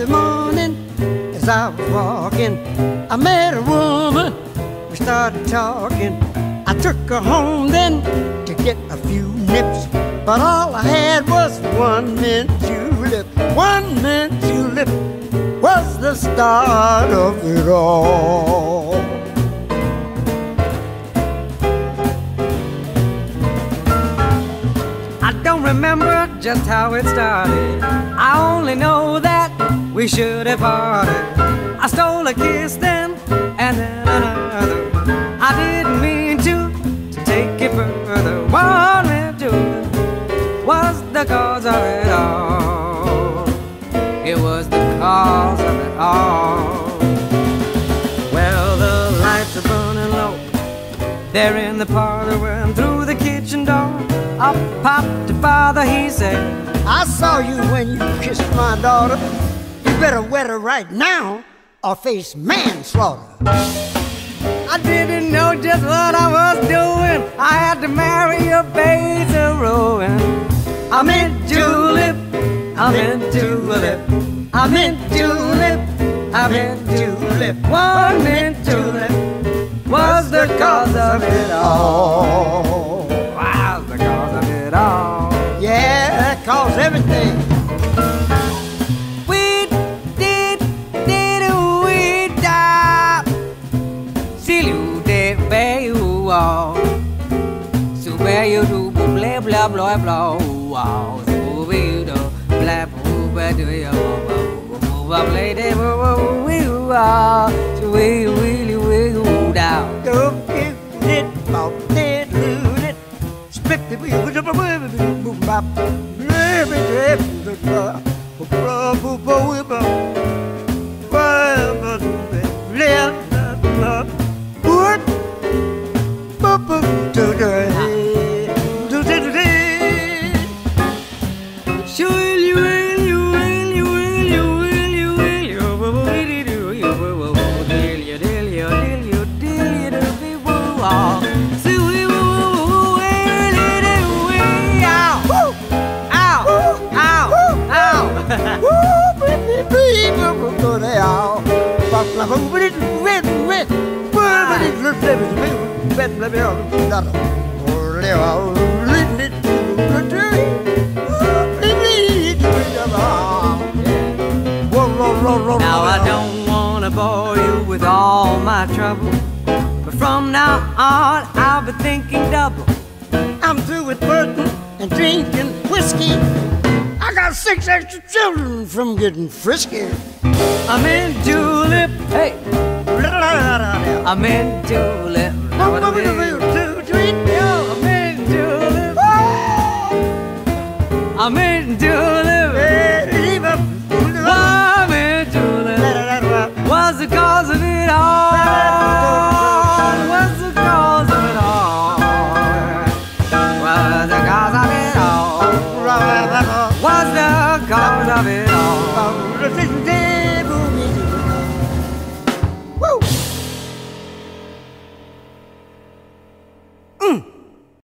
Sunday morning, as I was walking, I met a woman. We started talking. I took her home then to get a few nips. But all I had was one mint julep. One mint julep was the start of it all. I don't remember just how it started. I only know that we should have parted. I stole a kiss then and then another. I didn't mean to, to take it further. One mint julep was the cause of it all. It was the cause of it all. Well, the lights are burning low. They're in the parlor and through the kitchen door. Up popped the father, he said, I saw you when you kissed my daughter. Better wet her right now or face manslaughter. I didn't know just what I was doing. I had to marry a of ruin. I'm in julep, I'm in julep, I'm in julep, I'm in julep. One mint julep was the cause of it all. Was the cause of it all. Yeah, that caused everything. Blah blah blah wow. So we do blah blah do ya blah play de blah we wow. So we really we down. Go get it, bop it, loot it. Split the Baby, baby, blah. Now I don't wanna bore you with all my trouble, but from now on I'll be thinking double. I'm through with flirting and drinking whiskey. I got six extra children from getting frisky. I'm in julep, hey. I'm in julep. I'm in julep. I'm in julep. I'm in julep. Was the cause of it all? Was the cause of it all? Was the cause of it all? Was the cause of it